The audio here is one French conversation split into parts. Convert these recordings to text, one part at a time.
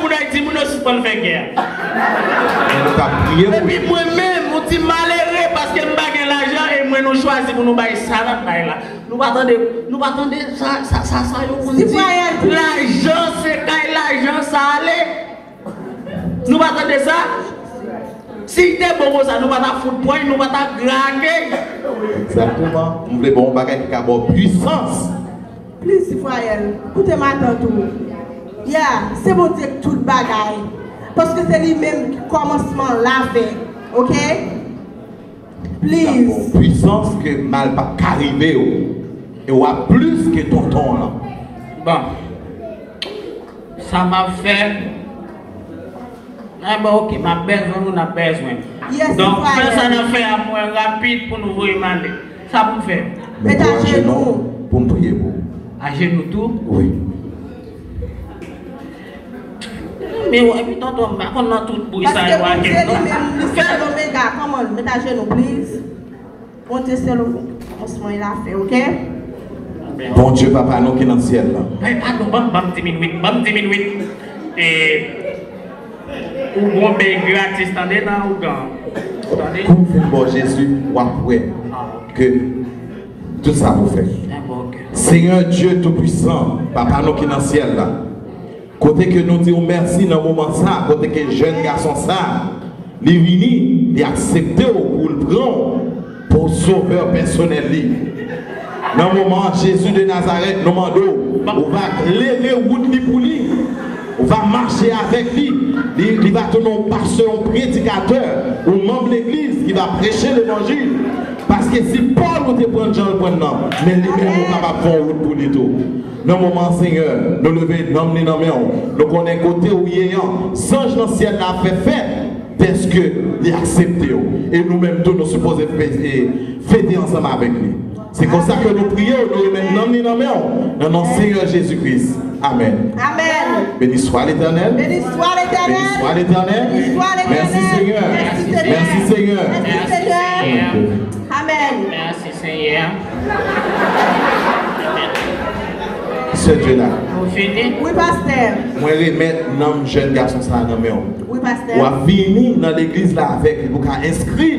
pour Haïti, nous ne sommes pas faire guerre. Et nous avons prié Et pour puis moi-même, je suis malheureux parce que je n'ai pas l'argent et moi nous choisissons pour nous bailler ça là. là. Nous pas attendre, nous pas attendre ça, ça, ça, ça, on dit, Citoyen. L'argent, c'est quand l'argent, ça allait. Nous pas attendre ça. Si t'es bon ça, nous pas foutre point, nous pas graquer. Exactement. Nous voulons bon bagage qui a bonne puissance. Please, citoyen, écoutez-moi tantôt. Yeah, c'est bon Dieu que tout le bagaille. Parce que c'est lui-même qui commencement l'a fait. Ok? Please. bonne puissance que mal pas qu'arriver. oh. Et on a plus que tonton là. Bon, ça m'a fait. Ah bon, ok, ma besoin, nous avons besoin. Yes, Donc, ça nous fait à moi rapide pour nous vous demander. Ça vous fait. Mets ta toi, genou. Pour me prier pour. À genoux tout? Oui. Mais ouais, puis tonton, on a tout Parce que ouais, bon Dieu le please. Bon c'est le commencement il a fait, ok? Bon Dieu, papa, nous qui dans le ciel. Eh, pardon, bon, bon, 10 minutes, bon, 10 minutes. Et. Ou bon, ben, gratis, dans gant. Attendez. Comme bon Jésus, ou après Ah, que tout ça vous fait. ok. Seigneur Dieu Tout-Puissant, Papa nous qui dans le ciel là. Côté que nous disons merci dans le moment ça, côté que jeune garçon ça, il est venu, il accepté pour le prendre pour sauveur personnel. Dans le moment Jésus de Nazareth, nous demandons, on va lever route pour lui. On va marcher avec lui. Il, va tourner un pasteur, un prédicateur, un membre de l'église qui va prêcher l'évangile. Parce que si Paul vous te prend Jean le prend, mais lui-même nous capable de faire route pour lui tout. Dans le moment, Seigneur, nous levons l'homme ni dans nous connaissons côté où il est, sans dans le ciel l'a fait fait, parce que il a accepté. Et nous-mêmes, tous nous supposons fêter fêter ensemble avec lui. C'est comme ça que nous prions, nous ni dans nous, dans notre Seigneur Jésus-Christ. Amen. Amen. Béni soit l'éternel. Béni soit l'éternel. Béni soit l'éternel. Béni soit l'éternel. Merci Seigneur. Merci Seigneur. Merci Seigneur. Merci Seigneur. Ce Dieu-là. Vous finissez Oui, pasteur. Moi, remettre l'homme jeune garçon ça dans. Oui, Ou pasteur. à venir dans l'église là avec lui pour inscrire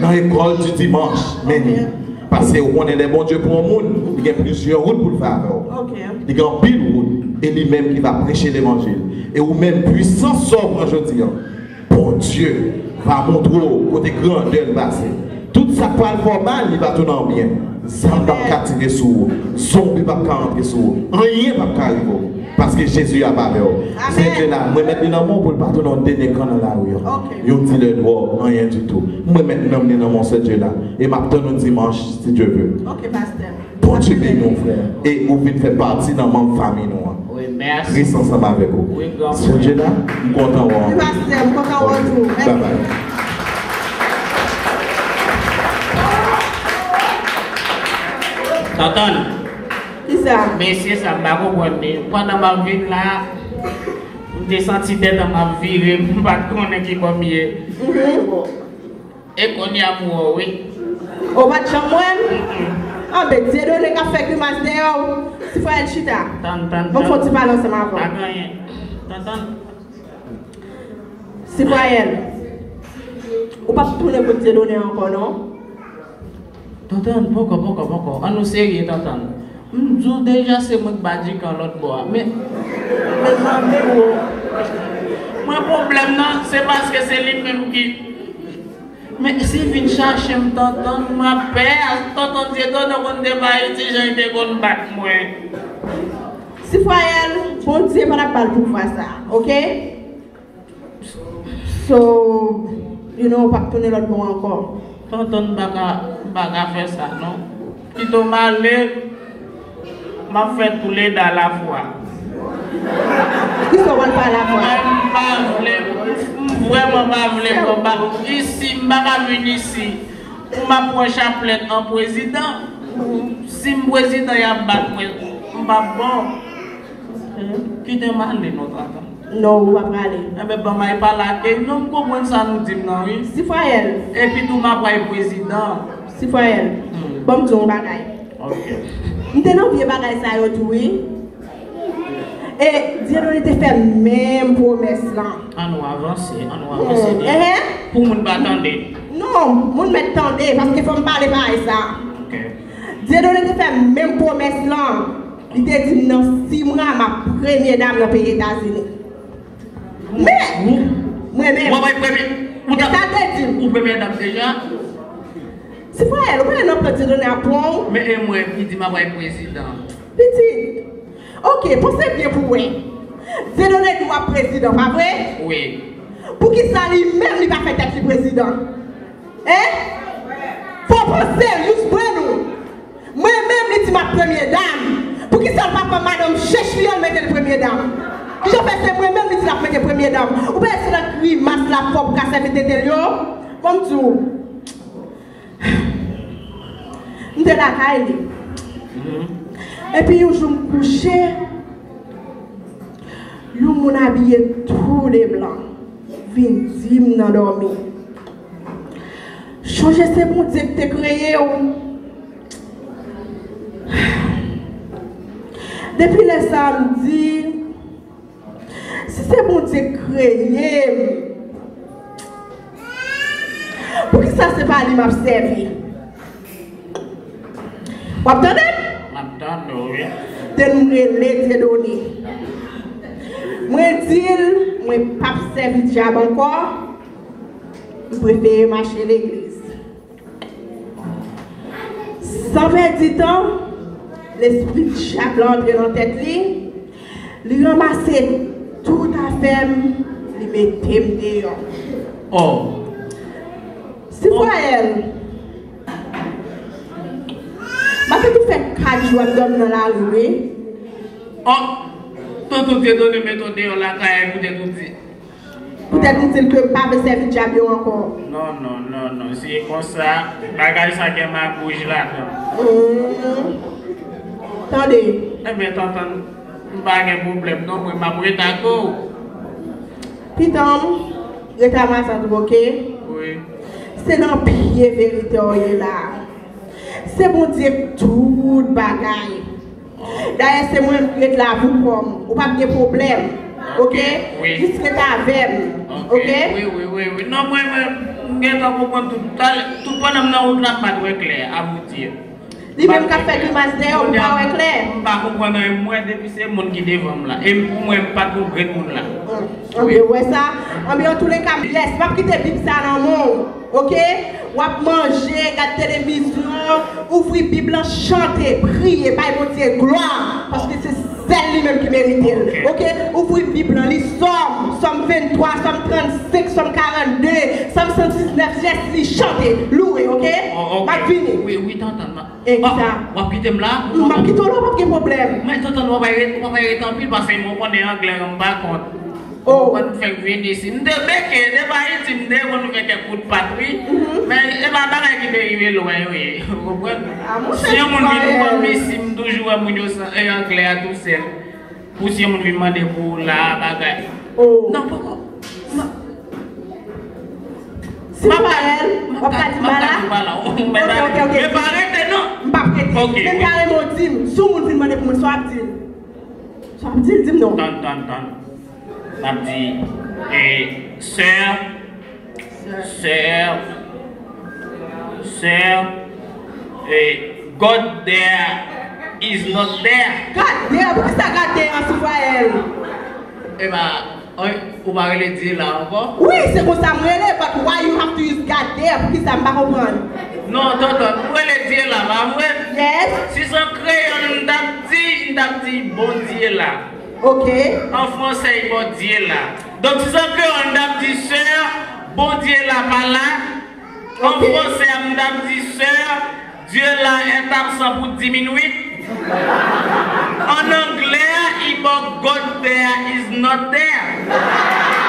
dans l'école du dimanche. Béni. Parce que on est les bons dieux pour le monde. Il y a plusieurs routes pour le faire. Ok. Il y a un pile route. Et lui-même qui va prêcher l'évangile. Et ou même puissance sobre aujourd'hui. Bon Dieu va montrer au côté grand de le passé. Tout ça pour le faire mal, il va tourner en bien. Ça ne va pas tirer sur vous. Zombie ne va entrer sur vous. Rien ne va pas arriver. Parce que Jésus a. Amen. C'est que là, moi mettre dans mon pour pas tourner en dans la rue. Ok. Yo dit le droit, rien du tout. Moi maintenant dans mon ce Dieu là. Et maintenant dimanche si Dieu veut. Ok, pasteur. Bon Dieu bénis nous frère. Et vous venez faire partie dans ma famille nous. Oui, merci. Reste ensemble avec vous. Oui, grand Ce Dieu là, je suis content de pasteur. Je suis content de vous. Bye Tonton. Ki sa? Mesye sa bago wende. Kwa nan ma vin la, mte santi det nan ma vire, mbat konen ki komye. E koni amou we. O bat chan mwen? An be dje do le ka fek yon mas de yo. Si fwa el chita. Tan, tan, tan. Mwen foti balon se ma avon. Tan, tan, tan. Tan, tan. Si fwa el. Ou pa pou le pot dje do ne ankon nou? Tantan, poko, poko, poko, an nou serye tantan. Mdou deja se mwen badi kan lot bo a. Men, men zanbe ou. Mwen problem nan, se paske se li mwen ki. Men si vin chache m tantan, mwa pe, as tantan diye do nan kon debaye ti jan ite kon bat mwen. Si fwa el, bon diye mwen apal pou fwa sa, ok? So, you know, pak tounen lot bo ankon. Tantan baka. baga fè sa, non? Tito ma le, ma fè tou le da la fwa. Kiso wan pa la fwa? Mwen pa vle, mwen pa vle pou ba. Isi, mba ka vini si, ou ma procha plek an prezident, si m prezident ya bat prezident, mba bon. Kite ma le nou tata. Nou wap gale. Ebe ba may pala ke, nou m konpwen sa nou dim nan, oui? Si fwa el. E pi tou ma pwa e prezident. Hmm. bon Dieu, on bagaille. Ok. Nous tenons vieux bagaille ça yo tout oui. E diye nou te fè mèm promès lan. An nou avanse, an nou avanse Hmm, de. eh, Pou moun batande. Non, moun mè tande, paske fò m pale pa e sa. Ok. Diye nou te fè mèm promès lan. Li te di nan si mwa ma premye dam nan peyi Etasini. Mè, mwen mèm. Mwen mwen premye. Ou E ta sa te di. Si fwa el, wè nan pati donè apon? Mè e mwen, ki di ma wè prezidant. Piti, ok, ponsè bie pou wè. Zè donè di wè prezidant, pa vwe? Oui. Pou ki sa li mèm li pa fè tèt li prezidant? Eh? Fò ponsè, jous bwè nou. Mwen mèm li ti ma premye dam. Pou ki sa l pa pa madame chèch li an mè tè li premye dam? Ki Jò fè se mwen mèm li ti la premye dam. Ou bè se la kwi mas la fòp kase mè tè tè lyo? Kom tou. mte la kay li. Mhm. E pi yon joun kouche, yon moun abye tou de blan, vin dim nan dormi. Chanje se moun dik te kreye yon. Depi le samdi, si se moun dik kreye, pou ki sa se pa li mapsevi? Map servi? Wap tande? Oui. Den mwen le te doni. Mwen dil, mwen pap servi jab anko, mwen prefere mache l'eglise. San fè di tan, l'esprit de chak lan entre nan tèt li, li ramase tout a fem, li metem deyon. Oh. Si fwa el, se ki fè kajou ap dom nan la roube? Oh, ton tou se do le meton de yon la kaye pou te douti. Pou te douti l ke pa ve se vi djab yo ankon? Non, non, non, non, si e kon sa, bagay sa gen ma kouj la kon. Hmm, tande? E men tantan, mba gen problem non, mwen mba mwen takou. Piton, retaman sa dvoke? Oui. Se nan piye verite oye la. Se bon diye tout bagay. Daye se mwen plet la vou kom. Ou pa pte problem. Ok? Oui. Jiske ta avem. Ok? Oui, oui, oui, oui. Non mwen mwen mwen mwen mwen tout panan mwen ou tlan pat wek le avou diye. Li menm ka fè grimas de ou pa wè kler. Mba kompon nan mwen depi se moun ki devam la. E pou mwen pat kou gren moun la. Anbe wè sa, anbe an tou le kam yes, wap kite bib sa nan moun, ok? Wap manje, gade televizyon, ouvri bib lan, chante, priye, bay botiye, gloa, paske se sel li menm ki merite, ok? Ouvri bib lan, li som, som 23, som 35, som 42, som 119, jes li chante, loue, ok? Oh. Mak vini. Oui, oui, tonton. ma- ça? Wap kite m la? Mak kito la, wap gen problem. Mwen tonton wap ayret, wap ayret an pil pase mwen konen angle an ba kont. Oh. Kon fek vi disi. Nde beke, de ba iti mde kon veke kout patwi. Mhm. Men, e ba bagay ki derive lwen yo ye. Kompren? Ah, si yon moun e. vi nou kon misi mdoujou a e moun yo e yon kle a tou sel. Pou si yon moun vi mande pou la bagay. Oh. Non, poko. Si mba el, mba kati bala. Ok, ok, ok. E parete nou? Mba prete. Ok. Mwen kare moun tim. Sou moun vi mande pou moun swap tim. Swap tim tim nou? Tan, tan, tan. map di, e, sèr, sèr, sèr, e, God there is not there. God there, pou ki sa God there an sou fwa el? E ba, ou ma rele di la anvo? Oui, se kon sa mrele, but why you have to use God there pou ki sa mba kompran? Non, ton ton, mrele di la, ma mwen? Yes. Si son kre yon ndap di, ndap di bon di la. Ok. En français, bon Dieu là. Donc, si son crayon d'apti, sœur, bon Dieu là, pas là. En français, on d'apti, sœur, Dieu là est absent pour 10 minutes. En anglais, il dit God there is not there.